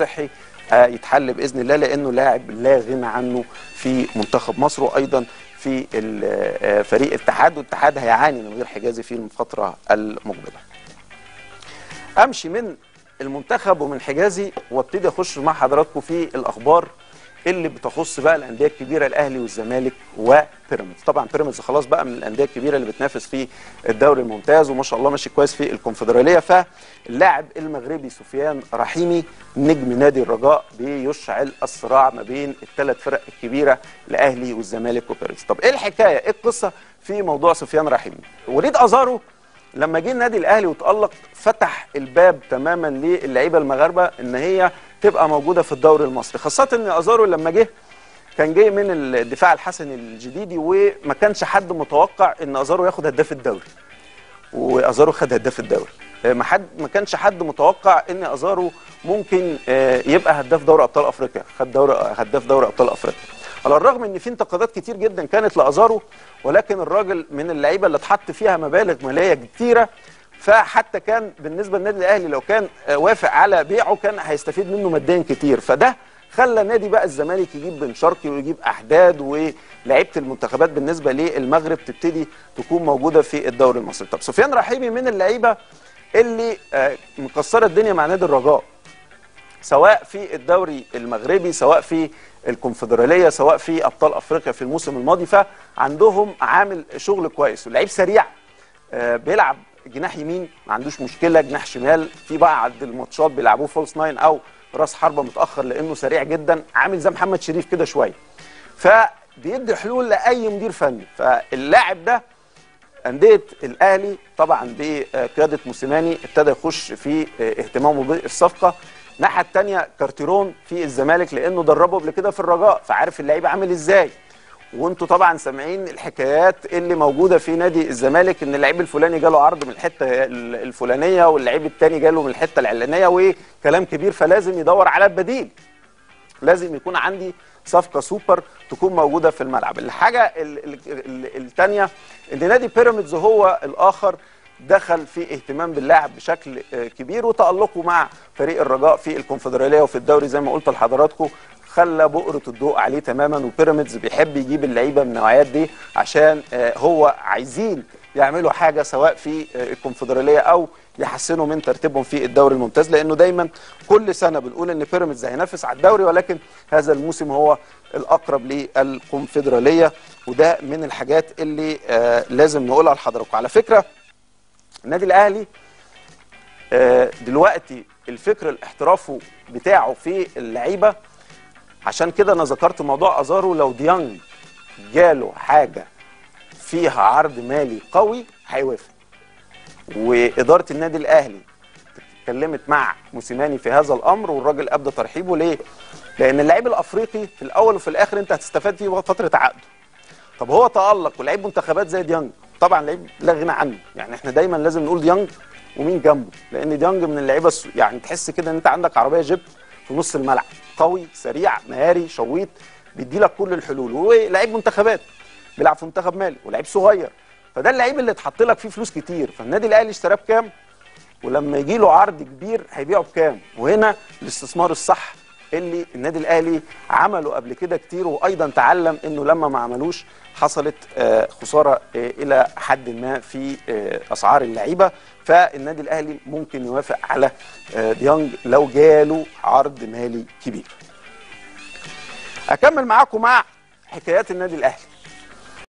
الصحي يتحل بإذن الله لأنه لاعب لا غنى عنه في منتخب مصر وأيضا في فريق الاتحاد والاتحاد هيعاني من غير حجازي في الفترة المقبلة. أمشي من المنتخب ومن حجازي وابتدي أخش مع حضراتكم في الأخبار اللي بتخص بقى الأندية الكبيرة الأهلي والزمالك وبيراميدز. طبعا بيراميدز خلاص بقى من الأندية الكبيرة اللي بتنافس في الدوري الممتاز وما شاء الله ماشي كويس في الكونفدرالية. فاللاعب المغربي سفيان رحيمي نجم نادي الرجاء بيشعل الصراع ما بين الثلاث فرق الكبيرة الأهلي والزمالك وبيراميدز. طب إيه الحكاية؟ إيه القصة في موضوع سفيان رحيمي وليد أزارو لما جه النادي الأهلي وتألق فتح الباب تماما للعيبة المغاربة إن هي تبقى موجودة في الدوري المصري خاصة إن أزارو لما جه كان جاي من الدفاع الحسني الجديدي وما كانش حد متوقع إن أزارو ياخد هداف الدوري. وأزارو خد هداف الدوري. ما حد ما كانش حد متوقع إن أزارو ممكن يبقى هداف دوري أبطال أفريقيا. خد دوري هداف دوري أبطال أفريقيا. على الرغم إن في انتقادات كتير جدا كانت لأزارو ولكن الراجل من اللعيبة اللي اتحط فيها مبالغ مالية كتيرة فحتى كان بالنسبة للنادي الأهلي لو كان وافق على بيعه كان هيستفيد منه ماديا كتير. فده خلى نادي بقى الزمالك يجيب بن شرقي ويجيب أحداد ولعيبة المنتخبات بالنسبة للمغرب تبتدي تكون موجودة في الدوري المصري. طب سفيان رحيمي من اللعيبة اللي مكسرة الدنيا مع نادي الرجاء سواء في الدوري المغربي سواء في الكونفدرالية سواء في أبطال أفريقيا في الموسم الماضي فعندهم عامل شغل كويس. ولعيب سريع بيلعب جناح يمين ما عندوش مشكلة جناح شمال. في بعض الماتشات بيلعبوه false nine أو راس حربة متأخر لأنه سريع جدا عامل زي محمد شريف كده شوية. فبيدي حلول لأي مدير فني. فاللاعب ده أندية الأهلي طبعا بقياده موسيماني ابتدى يخش في اهتمامه بالصفقة. الناحية الثانية كارتيرون في الزمالك لأنه دربه قبل كده في الرجاء. فعارف اللعيب عامل إزاي. وانتوا طبعا سامعين الحكايات اللي موجودة في نادي الزمالك إن اللعيب الفلاني جاله عرض من الحتة الفلانية واللعيب الثاني جاله من الحتة العلانية وكلام كبير فلازم يدور على البديل. لازم يكون عندي صفقة سوبر تكون موجودة في الملعب. الحاجة الثانية إن نادي بيراميدز هو الآخر دخل في اهتمام باللاعب بشكل كبير وتألقه مع فريق الرجاء في الكونفدرالية وفي الدوري زي ما قلت لحضراتكم. خلى بؤرة الضوء عليه تماما وبيراميدز بيحب يجيب اللعيبة من النوعيات دي عشان هو عايزين يعملوا حاجة سواء في الكونفدرالية أو يحسنوا من ترتيبهم في الدوري الممتاز. لأنه دايما كل سنة بنقول إن بيراميدز هينافس على الدوري ولكن هذا الموسم هو الأقرب للكونفدرالية وده من الحاجات اللي لازم نقولها لحضراتكم. على فكرة النادي الأهلي دلوقتي الفكر الاحترافي بتاعه في اللعيبة عشان كده أنا ذكرت موضوع أزارو. لو ديانج جاله حاجة فيها عرض مالي قوي هيوافق. وإدارة النادي الأهلي اتكلمت مع موسيماني في هذا الأمر والراجل أبدى ترحيبه. ليه؟ لأن اللعيب الأفريقي في الأول وفي الآخر أنت هتستفاد فيه فترة عقده. طب هو تألق ولعيب منتخبات زي ديانج. طبعا لعيب لا غنى عنه. يعني إحنا دايما لازم نقول ديانج ومين جنبه. لأن ديانج من اللعيبة يعني تحس كده إن أنت عندك عربية جيب في نص الملعب. قوي سريع مهاري شويط بيدي لك كل الحلول. ولعيب منتخبات بيلعب في منتخب مالي ولعيب صغير. فده اللعيب اللي اتحط لك فيه فلوس كتير. فالنادي الأهلي اشتراه بكام؟ ولما يجي له عرض كبير هيبيعه بكام؟ وهنا الاستثمار الصح اللي النادي الأهلي عمله قبل كده كتير وأيضا تعلم إنه لما ما عملوش حصلت خسارة إلى حد ما في أسعار اللعيبة. فالنادي الأهلي ممكن يوافق على ديانج لو جاله عرض مالي كبير. أكمل معاكم مع حكايات النادي الأهلي.